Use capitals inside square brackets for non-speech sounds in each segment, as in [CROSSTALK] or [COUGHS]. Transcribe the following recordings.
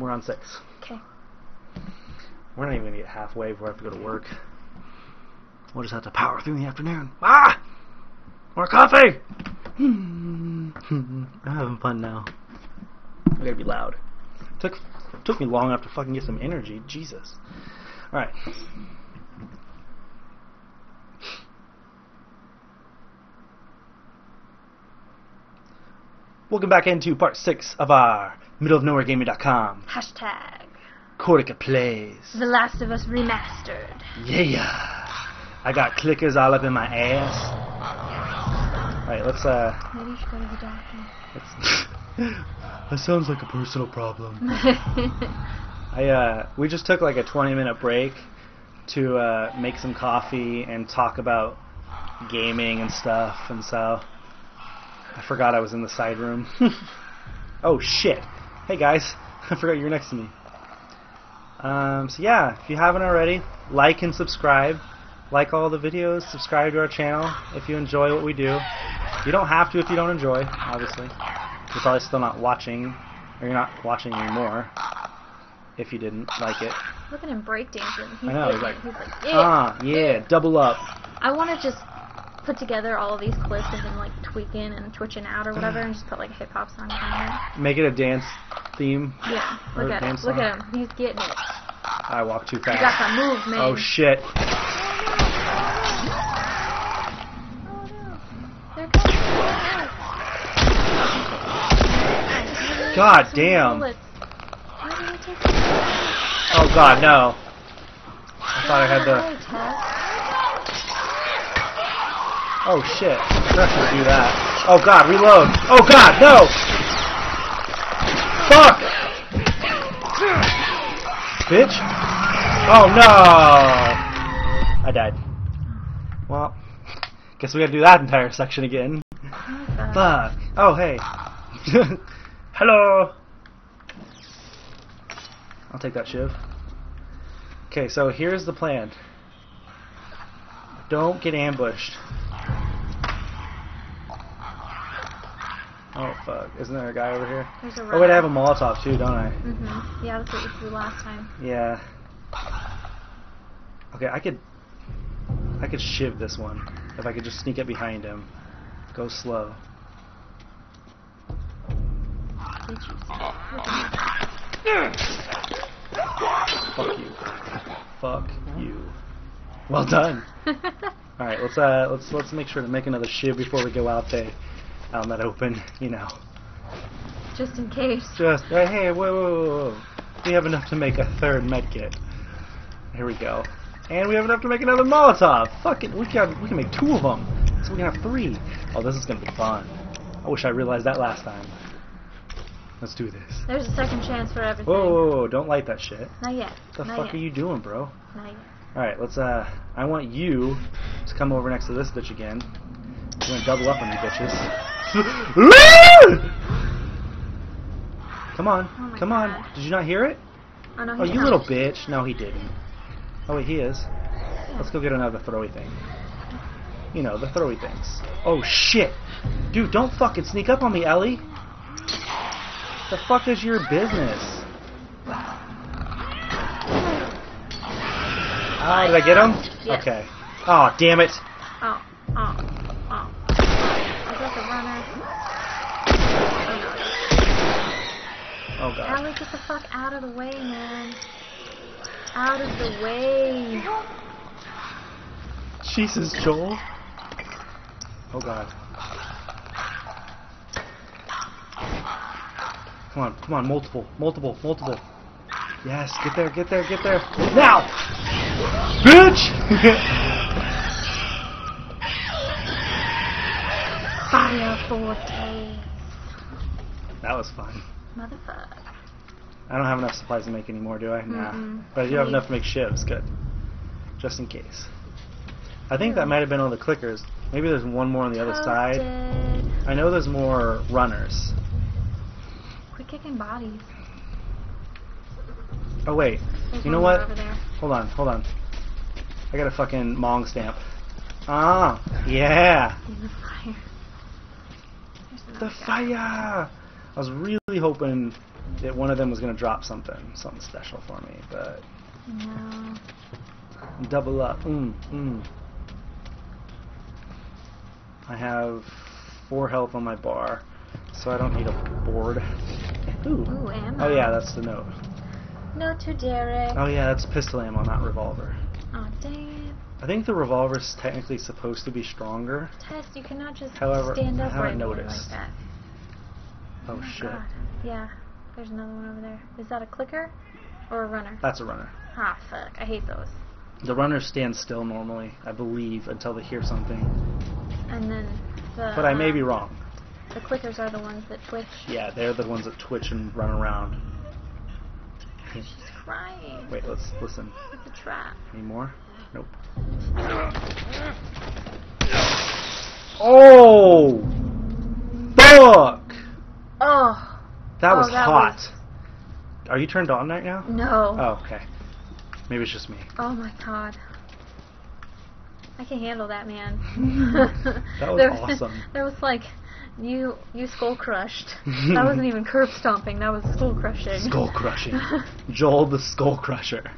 we're on six. Okay. We're not even gonna get halfway before I have to go to work. We'll just have to power through in the afternoon. Ah! More coffee! [LAUGHS] I'm having fun now. I gotta be loud. Took took me long enough to fucking get some energy. Jesus. Alright. Welcome back into part six of our middle of nowhere gaming.com Hashtag Cortica plays. The Last of Us Remastered. Yeah. I got clickers all up in my ass. Alright, let's uh Maybe you should go to the doctor. [LAUGHS] That sounds like a personal problem. [LAUGHS] I uh we just took like a 20 minute break to uh make some coffee and talk about gaming and stuff and so I forgot I was in the side room. [LAUGHS] oh shit. Hey guys, [LAUGHS] I forgot you were next to me. Um, so yeah, if you haven't already, like and subscribe. Like all the videos, subscribe to our channel if you enjoy what we do. You don't have to if you don't enjoy, obviously. You're probably still not watching, or you're not watching anymore if you didn't like it. Look at him breakdancing. He's I know, he's like, he's like, yeah. Ah, yeah, double up. I want to just put together all of these clips and then like tweaking and twitching out or whatever, and just put like a hip hop song behind Make it a dance theme. Yeah, look at him. Look at him. He's getting it. I walk too fast. got some moves, man. Oh shit. God damn. bullets. Why did I take that? Oh god, no. I thought I had the. Oh shit. I forgot to do that. Oh god, reload. Oh god, no! Fuck! Bitch! Oh no! I died. Well, guess we gotta do that entire section again. Fuck. Oh hey. [LAUGHS] Hello! I'll take that shiv. Okay, so here's the plan. Don't get ambushed. Oh fuck, isn't there a guy over here? There's a Oh wait, I have a. Molotov too, don't I? Mhm. Yeah, that's what you threw last time. Yeah. Okay, I could... I could shiv this one. If I could just sneak up behind him. Go slow. Did you Fuck you. Fuck you. Well done. [LAUGHS] All right, let's uh, let's let's make sure to make another shiv before we go out there, that open. You know, Just in case. just uh, hey, whoa, whoa, whoa, whoa. We have enough to make a third medkit. Here we go, and we have enough to make another Molotov. Fuck it, we can we can make two of them, so we can have three. Oh, this is gonna be fun. I wish I realized that last time. Let's do this. There's a second chance for everything. Whoa, whoa, whoa, don't light that shit. Not yet. What the Not fuck yet. are you doing, bro? Not yet. Alright, let's, uh, I want you to come over next to this bitch again. We're gonna double up on you bitches. [LAUGHS] come on, Oh my come on. Did you not hear it? Oh, no, Oh, you not. little bitch. No, he didn't. Oh, wait, he is. Let's go get another throwy thing. You know, the throwy things. Oh, shit. Dude, don't fucking sneak up on me, Ellie. The fuck is your business? Ah, did I get him? Yes. Okay. Oh, damn it. Oh, oh. Is that the runner? Oh. God. Ellie, get the fuck out of the way, man. Out of the way. Jesus, Joel. Oh, God. Come on, come on, multiple, multiple, multiple. Yes, get there, get there, get there. Now! Bitch! Fire forte. that was fun. Motherfucker. I don't have enough supplies to make anymore, do I? Nah. Mm-mm. But I do have enough to make shivs. Good. Just in case. I think that might have been all the clickers. Maybe there's one more on the other side. I know there's more runners. Quit kicking bodies. Oh wait. There's You know what? Hold on, hold on. I got a fucking Mong stamp. Ah, yeah. In the fire. The fire! I was really hoping that one of them was gonna drop something, something special for me, but No. double up. Mm, mm. I have four health on my bar, so I don't need a board. Ooh. Ooh, ammo. Oh yeah, that's the note. Note to Derek. Oh yeah, that's pistol ammo, not revolver. Oh, dang I think the revolver is technically supposed to be stronger. it. Tess, you cannot just However, stand I up haven't right noticed. like that. Oh, my shit. God. Yeah. There's another one over there. Is that a clicker or a runner? That's a runner. Ah, fuck. I hate those. The runners stand still normally, I believe, until they hear something. And then the. But I may be um, wrong. The clickers are the ones that twitch. Yeah, they're the ones that twitch and run around. She's crying. Wait, let's listen. It's a trap. Any more? Nope. Oh! Fuck! That Oh, was that hot. was- Are you turned on right now? no. Oh, okay. Maybe it's just me. Oh my god. I can handle that, man. [LAUGHS] That was there, [LAUGHS] awesome. There was like, you you skull crushed. that [LAUGHS] wasn't even curb stomping. That was skull crushing. Skull crushing. Joel the Skull Crusher.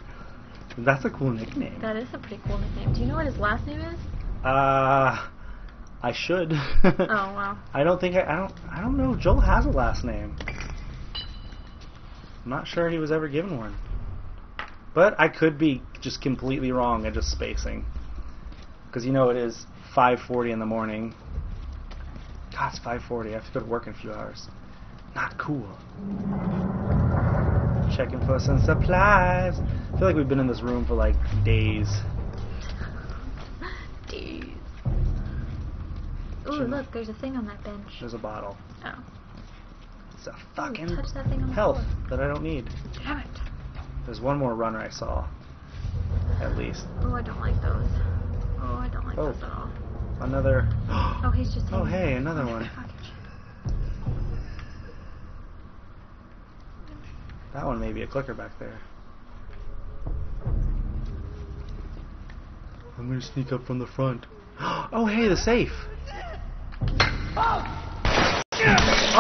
That's a cool nickname. that is a pretty cool nickname. Do you know what his last name is? Uh, I should. [LAUGHS] Oh wow. I don't think I, I don't I don't know if Joel has a last name. I'm not sure he was ever given one. But I could be just completely wrong and just spacing. Because you know it is 5:40 in the morning. God, it's 5:40. I have to go to work in a few hours. Not cool. Checking for some supplies. I feel like we've been in this room for like days. Ooh, Shouldn't- look, there's a thing on that bench. There's a bottle. Oh. It's a fucking touch that thing on health floor. that I don't need. Damn it. There's one more runner I saw. At least. Oh, I don't like those. Oh, I don't like Oh. those at all. Another. [GASPS] Oh, he's just. Oh, hey, there. another one. That one may be a clicker back there. I'm gonna sneak up from the front. [GASPS] Oh, hey, the safe. Oh,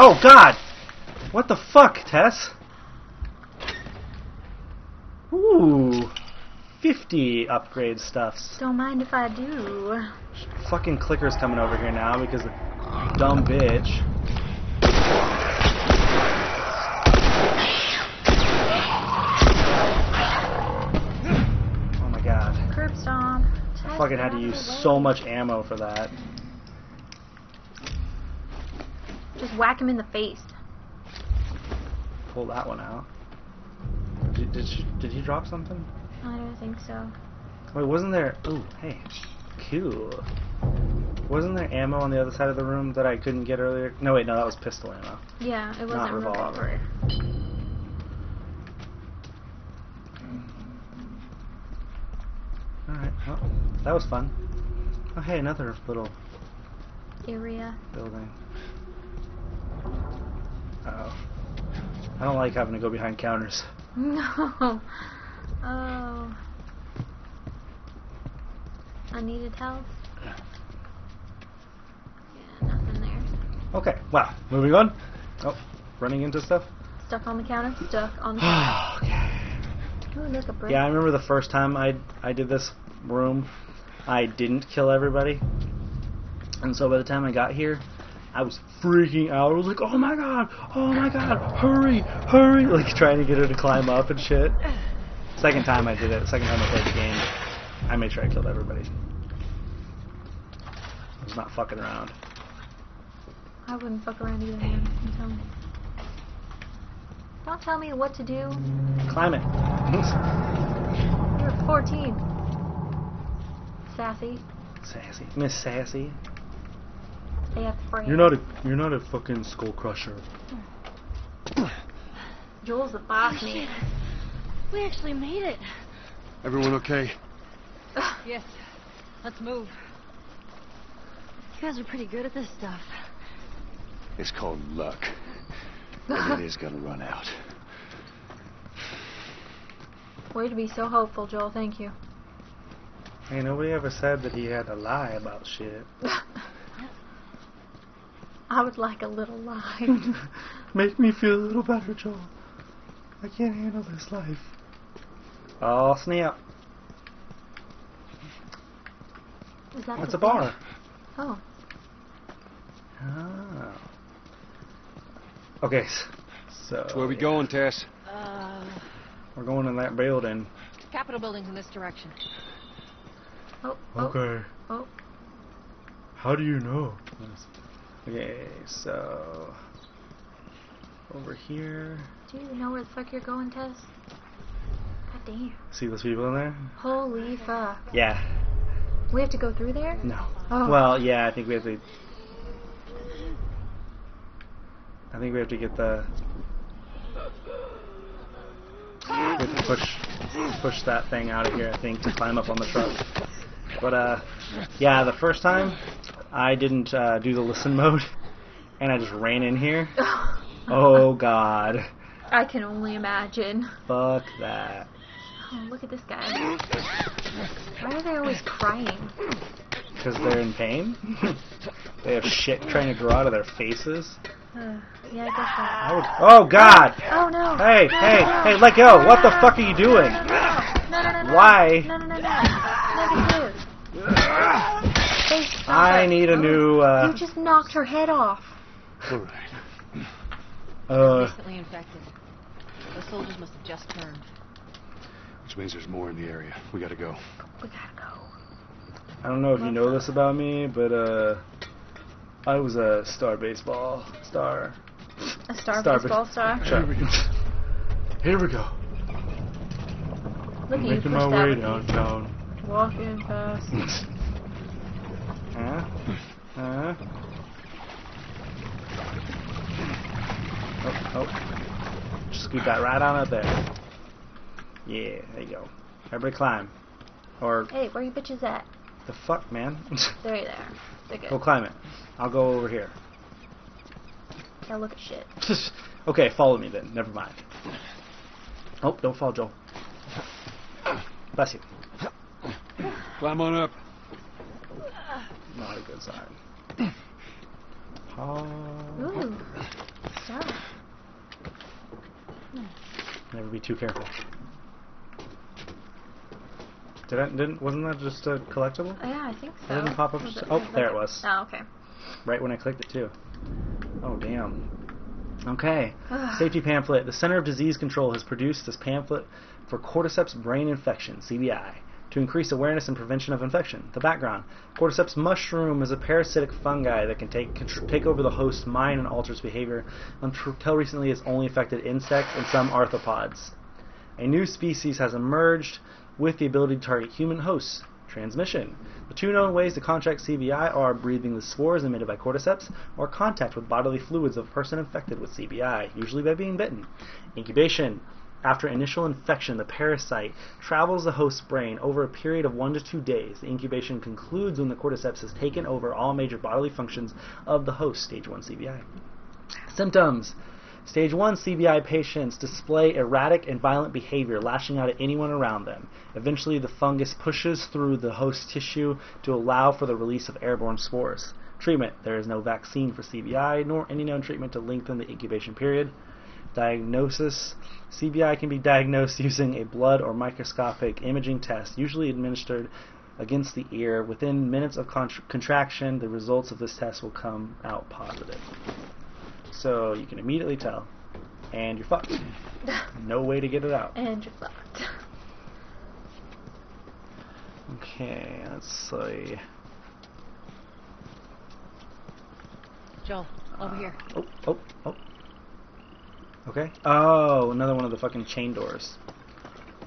Oh, God! What the fuck, Tess? Ooh. 50 upgrade stuffs. Don't mind if I do. Fucking clicker's coming over here now because the dumb bitch. Oh my god. Curb stomp. I fucking had to use so much ammo for that. Just whack him in the face. Pull that one out. Did, did, she, did he drop something? I don't think so. Wait, wasn't there... Ooh, hey. Cool. Wasn't there ammo on the other side of the room that I couldn't get earlier? No, wait, no, that was pistol ammo. Yeah, it wasn't Not revolver. revolver. Alright, well, that was fun. Oh, hey, another little Area. building. Uh oh. I don't like having to go behind counters. [LAUGHS] No. Oh. I needed help. Yeah, nothing there. Okay, wow, moving on. Oh, running into stuff. Stuck on the counter. Stuck on the [SIGHS] counter. okay. Ooh, look a brick. Yeah, I remember the first time I I did this room, I didn't kill everybody, and so by the time I got here, I was freaking out. I was like, "Oh my god! Oh my god! Hurry! Hurry!" Like trying to get her to climb up and shit. Second time I did it. Second time I played the game, I made sure I killed everybody. I was not fucking around. I wouldn't fuck around either, man. You tell me. Don't tell me what to do. Climb it. You're 14. Sassy. Sassy, Miss Sassy. They have friends. You're not a you're not a fucking skull crusher. [CLEARS THROAT] Joel's the boss man. We actually made it. Everyone okay? Yes. Let's move. You guys are pretty good at this stuff. It's called luck. [LAUGHS] And it is gonna run out. Way to be so hopeful, Joel. Thank you. Hey, nobody ever said that he had to lie about shit. [LAUGHS] I would like a little lie. Make me feel a little better, Joel. I can't handle this life. Oh snap! Is that It's the a bar. Oh. Oh. Okay, so So where we going, Tess? Uh, we're going in that building. Capitol building's in this direction. Oh. Oh. Okay. Oh. How do you know? Okay, so over here. Do you know where the fuck you're going, Tess? God damn. See those people in there? Holy fuck. Yeah. We have to go through there? No. Oh. Well, yeah, I think we have to. I think we have to get the. We have to push push that thing out of here. I think to climb up on the truck. But uh, yeah, the first time I didn't uh, do the listen [LAUGHS] mode, and I just ran in here. [LAUGHS] Oh God, I can only imagine. fuck that. Oh, look at this guy. Why are they always crying? Because they're in pain. [LAUGHS] they have shit trying to grow out of their faces. Uh, yeah, I guess would, oh God. Oh no! Hey, No, hey, no. hey, let go! What the fuck are you doing? No, no, no, no. Why? No, no, no, no. Negative. Hey, stop I it. need a new, uh, You just knocked her head off. All right. uh, Recently infected. The soldiers must have just turned. Which means there's more in the area. We gotta go. We gotta go. I don't know if you know this about me, but, uh, I was a star baseball star. A star, Star baseball bas- star. Sure. Here we go. Look at you Making my way downtown. Walking fast. [LAUGHS] Huh? Huh? Oh, oh. Just scoot that right on up there. Yeah, there you go. Everybody climb. Or, Hey, where you bitches at? the fuck, man? [LAUGHS] There you there. They're good. go climb it. I'll go over here. Now look at shit. [LAUGHS] okay, follow me then. Never mind. Oh, don't fall, Joel. Bless you. Climb on up. Not a good sign. [COUGHS] Oh, Ooh. Stop. Hmm. never be too careful. Did I, didn't wasn't that just a collectible? Oh, yeah, I think so. It didn't pop up just- it- oh, there it was. Oh, okay. Right when I clicked it too. Oh damn. Okay. Safety pamphlet. The Center of Disease Control has produced this pamphlet for cordyceps brain infection (CBI) to increase awareness and prevention of infection. The background: Cordyceps mushroom is a parasitic fungi that can take take over the host's mind and alter its behavior. Until recently, it's only affected insects and some arthropods. A new species has emerged with the ability to target human hosts. Transmission. The two known ways to contract CBI are breathing the spores emitted by cordyceps or contact with bodily fluids of a person infected with CBI, usually by being bitten. Incubation. After initial infection, the parasite travels the host's brain over a period of one to two days. The incubation concludes when the cordyceps has taken over all major bodily functions of the host, stage 1 CBI. Symptoms. Stage 1 CBI patients display erratic and violent behavior, lashing out at anyone around them. Eventually, the fungus pushes through the host tissue to allow for the release of airborne spores. Treatment. There is no vaccine for CBI, nor any known treatment to lengthen the incubation period. Diagnosis. CBI can be diagnosed [LAUGHS] using a blood or microscopic imaging test, usually administered against the ear. Within minutes of contr contraction, the results of this test will come out positive. So you can immediately tell, and you're fucked. [LAUGHS] No way to get it out. And you're fucked. Okay, let's see. Joel, over here. Oh, oh, oh. Okay. Oh, another one of the fucking chain doors.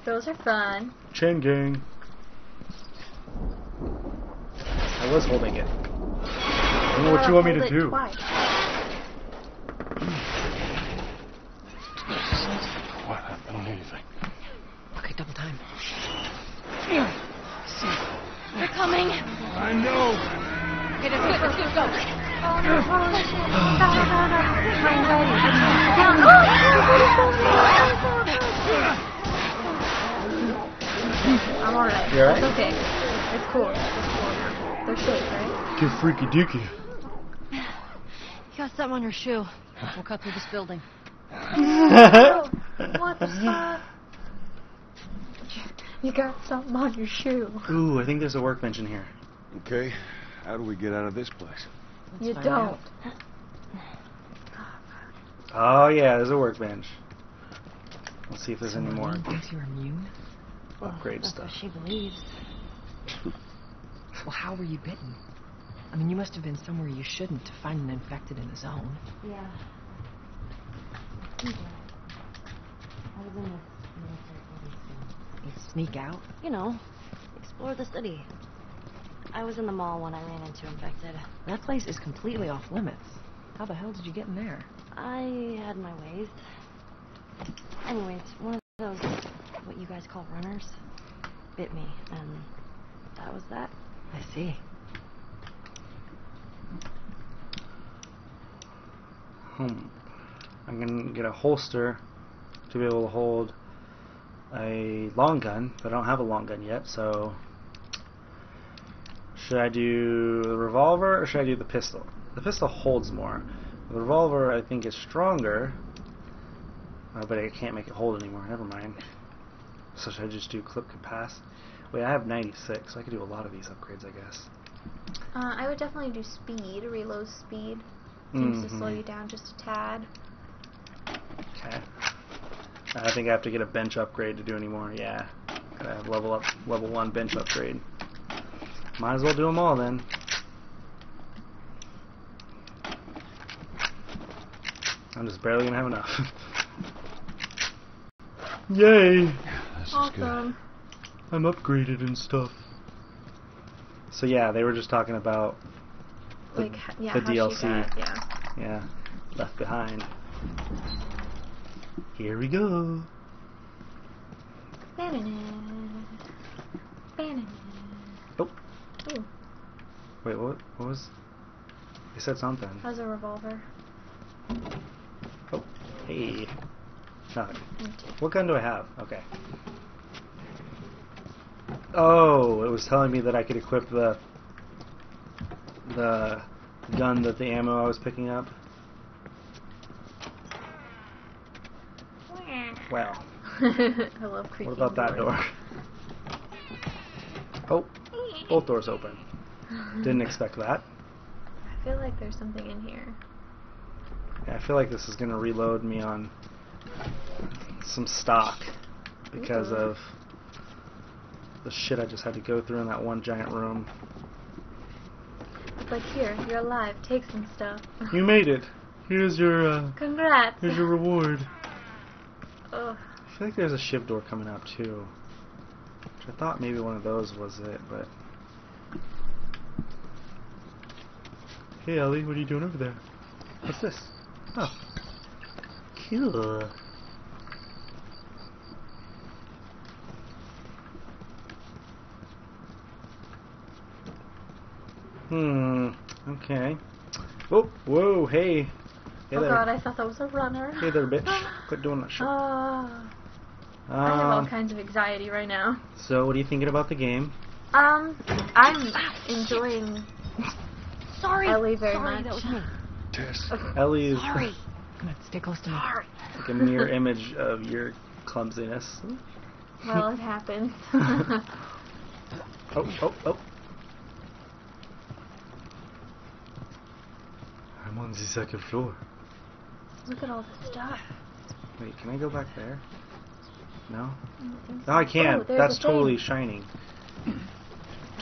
Those are fun. Chain gang. I was holding it. I don't know what you want me to do. Twice. What? I don't hear anything. Okay, double time. They're coming. I know. Okay, that's good. Let's go. Oh. I'm ready. Down. I'm alright. You alright? It's okay. It's cool. It's cool now. They're safe, right? Get freaky deaky. You got something on your shoe. We'll cut through this building. [LAUGHS] What the You got something on your shoe. Ooh, I think there's a workbench in here. Okay, how do we get out of this place? Let's you don't. out. Oh yeah, there's a workbench. Let's see if there's any more Marlene thinks you're immune? upgrade That's stuff. she believes. Well, how were you bitten? I mean, you must have been somewhere you shouldn't to find an infected in the zone. Yeah. I was in this military police. You sneak out? You know, explore the city. I was in the mall when I ran into infected. That place is completely off limits. How the hell did you get in there? I had my ways. Anyways, one of those, what you guys call runners, bit me, and that was that. I see. Hmm. I'm gonna get a holster to be able to hold a long gun, but I don't have a long gun yet, so should I do the revolver or should I do the pistol? The pistol holds more. The revolver I think is stronger, uh, but I can't make it hold anymore. Never mind. So should I just do clip capacity? Wait, I have 96, so I could do a lot of these upgrades, I guess. Uh, I would definitely do speed, reload speed. Seems to slow Mhm. you down just a tad. Okay. I think I have to get a bench upgrade to do any more. Yeah. Gotta have level up, level one bench upgrade. Might as well do them all then. I'm just barely gonna have enough. [LAUGHS] Yay! This is good. Awesome. I'm upgraded and stuff. So yeah, they were just talking about the, Like, yeah, the how she DLC. got- yeah. Yeah, left behind. Here we go. Banana. Banana. Wait, what? What was? They said something. how's a revolver? Oh, hey. Nothing. What gun do I have? Okay. Oh, it was telling me that I could equip the the gun that the ammo I was picking up. Wow. [LAUGHS] I love creaking What about that doors. door? Oh, both doors open. Didn't expect that. I feel like there's something in here. Yeah, I feel like this is gonna reload me on some stock because Ooh. of the shit I just had to go through in that one giant room. It's like, here, you're alive. Take some stuff. You made it. Here's your uh, Congrats. here's your reward. [LAUGHS] Ugh. I feel like there's a shiv door coming out too. Which I thought maybe one of those was it, but. Hey Ellie, what are you doing over there? What's this? Oh. Cool. Hmm. Okay. Oh, whoa, hey. Hey oh there. god, I thought that was a runner. Hey there, bitch. [LAUGHS] Quit doing that shit. Ah, I have all Um, kinds of anxiety right now. so, what are you thinking about the game? Um, I'm enjoying [LAUGHS] Sorry. Ellie very Sorry, much. that was me. Tess. Ellie is Sorry. [LAUGHS] Come on, stay close to me. Sorry. like a mirror image of your clumsiness. Well, it happens. [LAUGHS] Oh, oh, oh. I'm on the second floor. Look at all the stuff. Wait, can I go back there? No? I don't No, I can't. Oh, That's a thing. totally shining.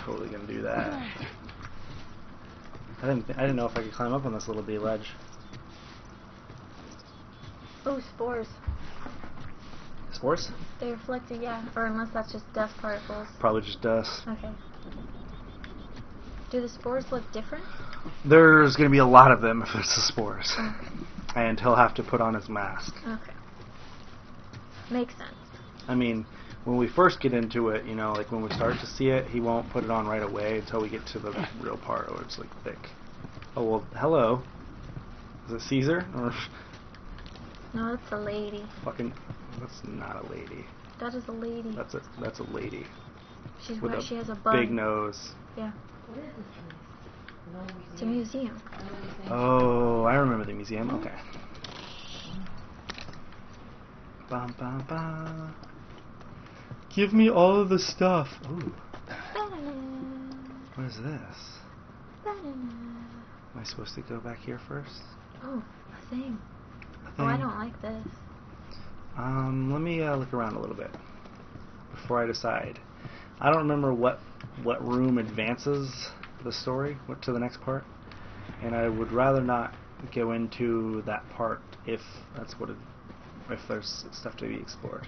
Totally gonna do that. I didn't. I didn't know if I could climb up on this little bitty ledge. Oh, spores. Spores? They reflected, yeah. Or unless that's just dust particles. Probably just dust. Okay. Do the spores look different? There's gonna be a lot of them if it's the spores, Okay. and he'll have to put on his mask. Okay. Makes sense. I mean, when we first get into it, you know, like when we start to see it, he won't put it on right away until we get to the [LAUGHS] real part where it's like thick. Oh well, hello. Is it Caesar or [LAUGHS] No, it's a lady. fucking? That's not a lady. That is a lady. That's a that's a lady She's with where a she has a bun. big nose. Yeah. What is this place? No It's a museum. Oh, oh I remember the museum. Mm-hmm. Okay. Bum, bum, bum. Give me all of the stuff. Ooh, what is this? Am I supposed to go back here first? Oh, a thing. A Oh, I don't like this. Um, let me uh, look around a little bit before I decide. I don't remember what what room advances the story what, to the next part, and I would rather not go into that part if that's what it, if there's stuff to be explored.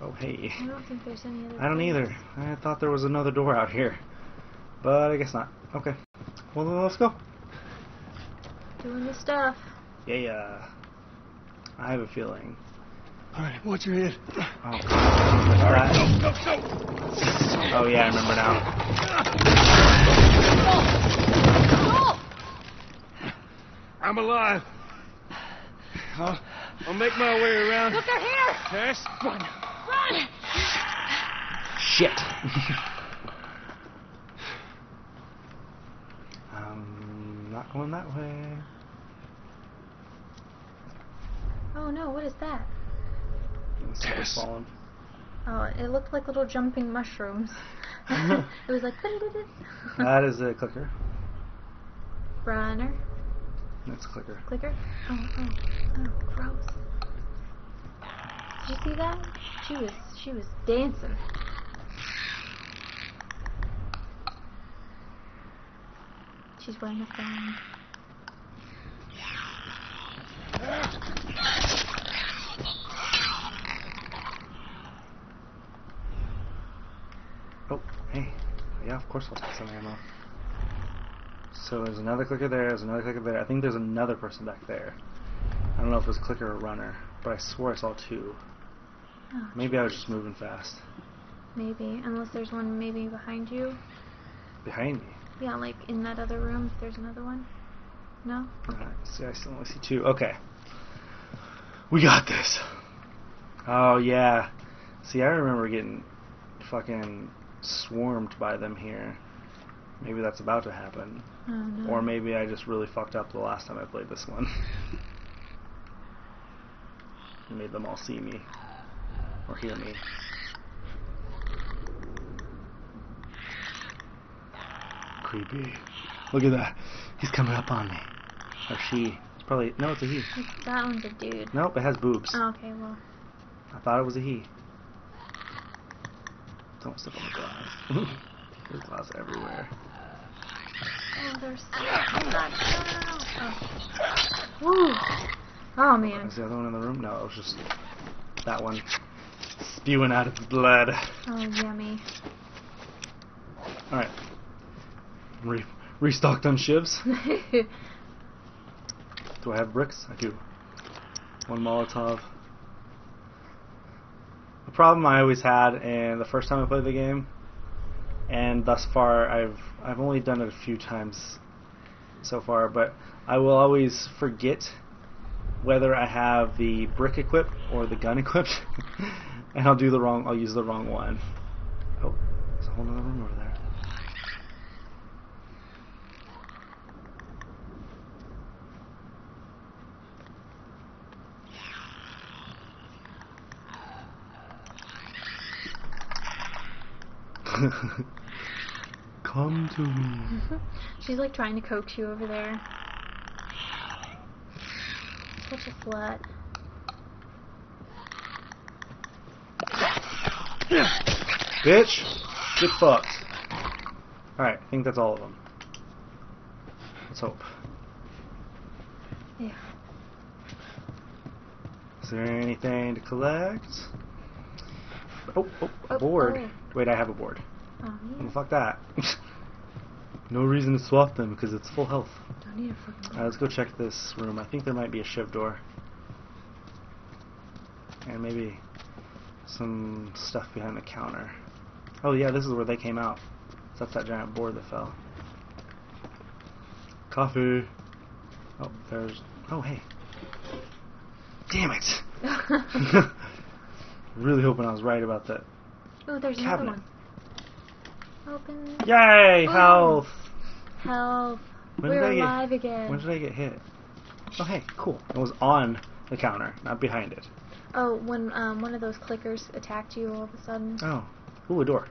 Oh hey, I don't think there's any other. I don't either. I thought there was another door out here, but I guess not. Okay, well then let's go. Doing the stuff. Yeah, yeah. I have a feeling. All right, watch your head. Oh, All that- right, go, go, go. oh yeah, I remember now. I'm alive. I'll, I'll make my way around. Look, they're here! Tess, Run! Shit. [LAUGHS] um, not going that way. Oh no, what is that? It's Yes. fallen. Oh, it looked like little jumping mushrooms. [LAUGHS] it was like. [LAUGHS] That is a clicker. Runner. That's a clicker. Clicker. Oh, oh, oh, gross. Did you see that? She was, she was dancing. She's wearing a thong. Oh, hey. Yeah, of course I'll take some ammo. So there's another clicker there, there's another clicker there. I think there's another person back there. I don't know if it was a clicker or runner, but I swore I saw two. Oh, Maybe I was just moving fast. maybe, unless there's one maybe behind you. Behind me. Yeah, like in that other room. There's another one. No. Alright, see, I still only see two. Okay. We got this. Oh, yeah. See, I remember getting fucking swarmed by them here. Maybe that's about to happen. Oh no. Or maybe I just really fucked up the last time I played this one. [LAUGHS] Made them all see me. Or hear me. Creepy. Look at that. He's coming up on me. Or she. It's probably. No, it's a he. That one's a dude. Nope, it has boobs. Oh, okay, well. I thought it was a he. Don't step on the glass. [LAUGHS] There's glass everywhere. Oh, there's. Oh. Oh. Woo. Oh, man. Is the other one in the room? No, it was just that one spewing out its blood. Oh, yummy. Alright. Re- restocked on shivs. [LAUGHS] Do I have bricks? I do. One Molotov. The problem I always had, and the first time I played the game, and thus far I've I've only done it a few times so far, but I will always forget whether I have the brick equipped or the gun [LAUGHS] equipped, and I'll do the wrong. I'll use the wrong one. Oh, there's a whole other room over there. [LAUGHS] Come to me. [LAUGHS] She's like trying to coax you over there. Such a slut. Bitch! Get fucked. Alright, I think that's all of them. Let's hope. Yeah. Is there anything to collect? Oh, oh, a Oh, board. oh. Wait, I have a board. Oh, Well, yeah. fuck that. [LAUGHS] no reason to swap them because it's full health. Don't need a fucking. Alright, let's go check this room. I think there might be a shiv door. And maybe some stuff behind the counter. Oh yeah, this is where they came out. So that's that giant board that fell. Coffee. Oh, there's. Oh hey. Damn it! [LAUGHS] [LAUGHS] really hoping I was right about that. Oh, there's Cabinet. another one. Open. Yay! Oh. Health. Health. When We're I get- alive again. When did I get hit? Oh hey, cool. It was on the counter, not behind it. Oh, when um, one of those clickers attacked you all of a sudden. Oh. Ooh, a door.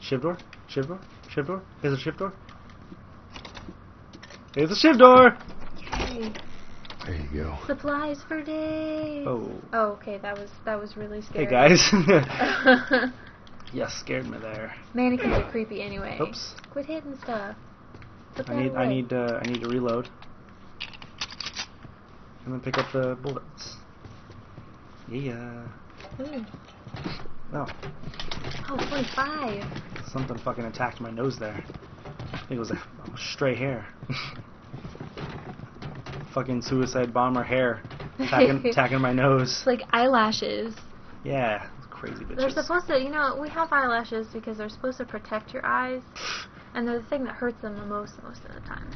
Shiv door? Shiv door? Shiv door? Is it a shiv door? It's a shiv door! Hey, There you go. supplies for days. Oh. Oh, okay, that was that was really scary. Hey guys. [LAUGHS] [LAUGHS] yeah, scared me there. Mannequins are creepy anyway. Oops. Quit hitting stuff. Put I need I need uh, I need to reload. And then pick up the bullets. Yeah. Ooh. Oh, Oh, 45. something fucking attacked my nose there. I think it was a stray hair. [LAUGHS] fucking suicide bomber hair attacking, [LAUGHS] attacking my nose. It's like eyelashes. Yeah, crazy bitches. They're supposed to, you know, we have eyelashes because they're supposed to protect your eyes, and they're the thing that hurts them the most most of the time,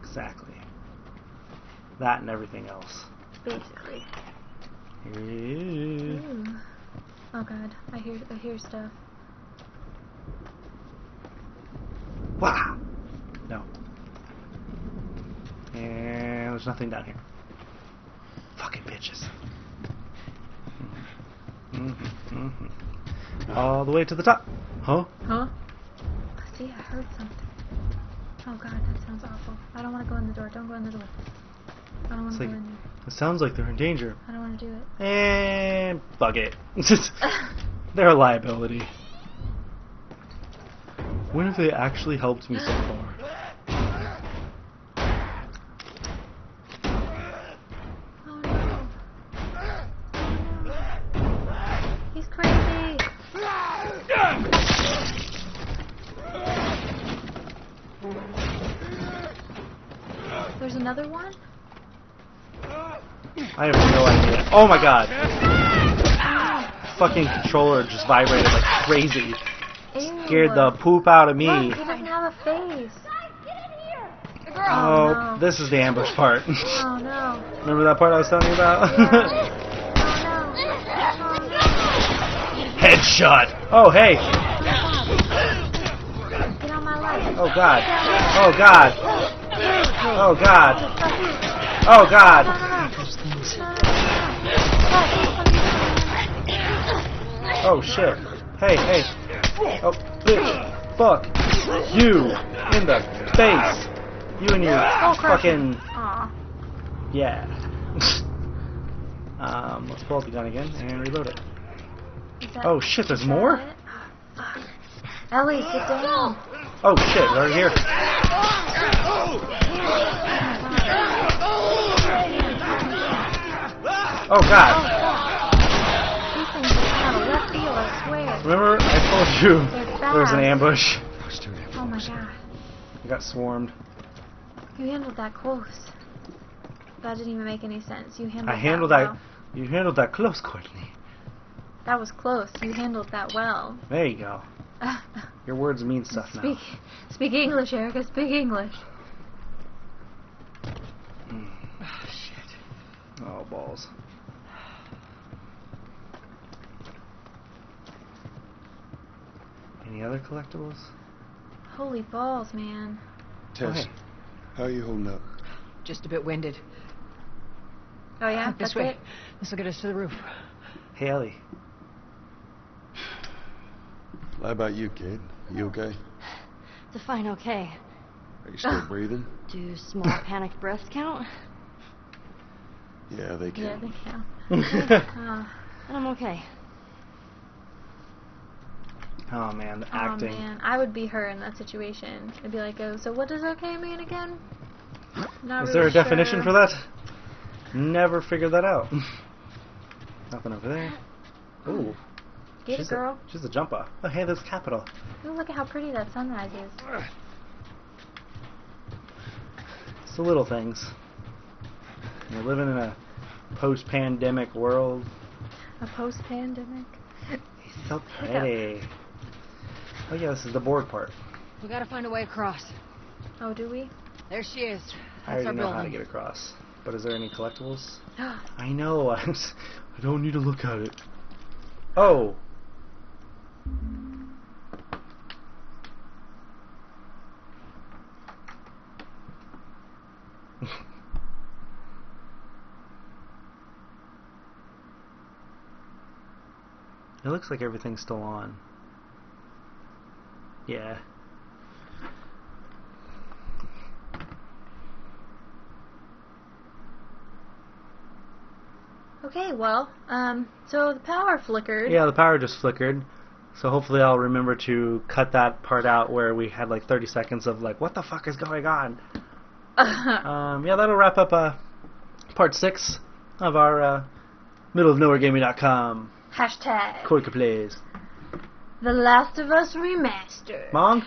Exactly. That and everything else. basically. Yeah. Ooh. Oh god, I hear I hear stuff. Wow. No. And there's nothing down here. Fucking bitches. Hmm hmm All the way to the top. Huh? Huh? I See, I heard something. Oh god, that sounds awful. I don't want to go in the door. Don't go in the door. I don't want to like- go in there. It sounds like they're in danger. I don't want to do it. And fuck it. [LAUGHS] [LAUGHS] they're a liability. When have they actually helped me so far? Another one? I have no idea. Oh my god. Fucking controller just vibrated like crazy. Ew. Scared the poop out of me. Look, he doesn't have a face. Oh, Oh, no. this is the ambush part. Oh no. [LAUGHS] Remember that part I was telling you about? Oh no. Oh [LAUGHS] no. Headshot. Oh hey. Get on my life. Oh god. Oh god. Oh god. Oh god. Oh shit. Hey hey. Oh bitch. Fuck. You in the face. You and your Oh, crap. fucking yeah. um, let's pull out the gun again and reload it. Oh shit, there's more? Ellie, sit down. Oh shit, right here. Oh god. These things are out of left field, I swear. Remember I told you there was an ambush? Those two have Oh my god. I got swarmed. You handled that close. That didn't even make any sense. You handled I handled that. that. You handled that close, Courtney. That was close. You handled that well. There you go. [LAUGHS] Your words mean stuff now. speak, speak English, Erika. Speak English. Oh, shit. Oh balls. Any other collectibles? Holy balls, man. Tess, hey. how are you holding up? Just a bit winded. Oh yeah, this that's way. it. This will get us to the roof. Hey Ellie. How about you, kid? You oh. okay? Define okay. Are you still [LAUGHS] breathing? Do small panicked breaths count? Yeah, they can. Yeah, they can. Oh, [LAUGHS] uh, And I'm okay. oh man, the oh acting. man, I would be her in that situation. I'd be like, oh, so what does okay mean again? Not Is there really a definition for that? Never figured that out. [LAUGHS] Nothing over there. Uh, Ooh. Get she's it, girl. A, she's a jumper. Oh, hey, there's Capitol. Ooh, look at how pretty that sunrise is. It's the little things. We're living in a post-pandemic world. A post-pandemic. He's so pretty. Oh yeah, this is the board part. We gotta find a way across. Oh, do we? There she is. I That's already our know how to get across. But is there any collectibles? [GASPS] I know. [LAUGHS] I don't need to look at it. [GASPS] Oh. It looks like everything's still on. Yeah. Okay, well, um, so the power flickered. Yeah, the power just flickered. So hopefully I'll remember to cut that part out where we had like 30 seconds of like, what the fuck is going on? [LAUGHS] Um, yeah, that'll wrap up uh, part six of our uh, middle of nowhere gaming.com Hashtag Koika plays. The Last of Us remastered. Mong,